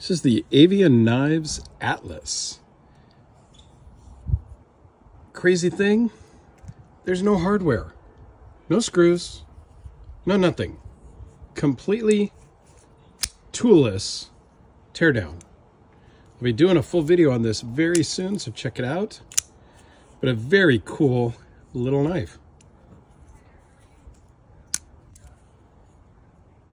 This is the Avian Knives Atlas. Crazy thing, there's no hardware, no screws, no nothing. Completely toolless teardown. I'll be doing a full video on this very soon, so check it out. But a very cool little knife.